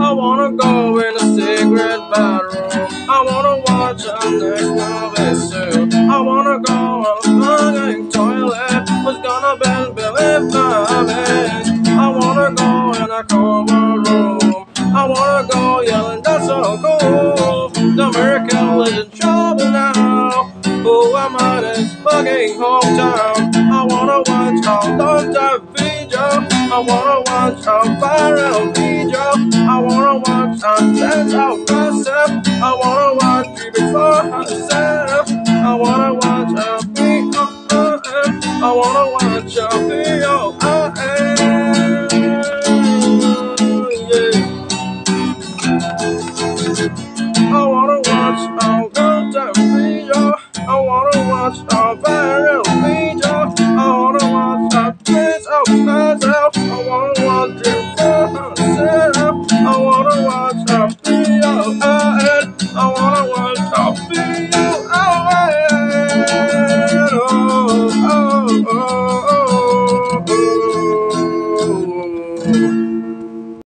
I wanna go in a secret bedroom. I wanna watch a next movie soon. I wanna go on a fucking toilet. Who's gonna bend believe my I wanna go in a cover room. I wanna go yelling, that's so cool. The American is in trouble now. Who am I this fucking hometown? I wanna watch how fire I'll. I wanna watch how set how fast I wanna watch you before I set up. I wanna watch how be up. I wanna watch how be all I. Yeah. I wanna watch how go to be. I wanna watch how far I wanna watch a B-O-I-N. I wanna watch a B-O-I-N. Oh, oh, oh. oh, oh, oh.